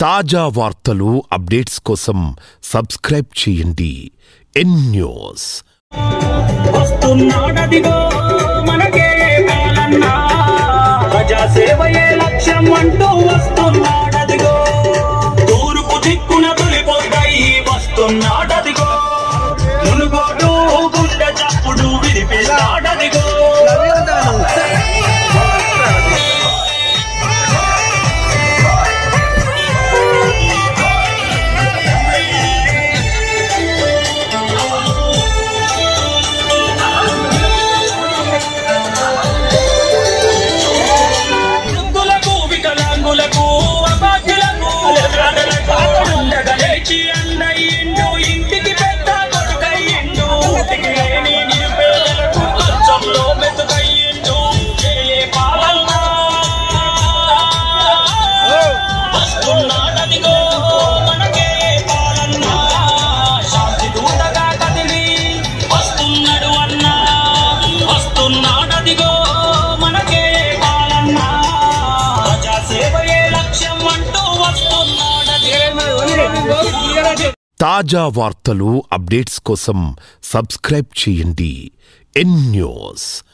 తాజా వార్తలు అప్డేట్స్ కోసం సబ్స్క్రైబ్ చేయండి. N news. వస్తున్నాడదిగో లక్ష్యం అంటూ వస్తున్నాడదిగో. తూర్పు దిక్కున తొలిపోతాయి తాజా వార్తలు అప్డేట్స్ కోసం సబ్స్క్రైబ్ చేయండి. N news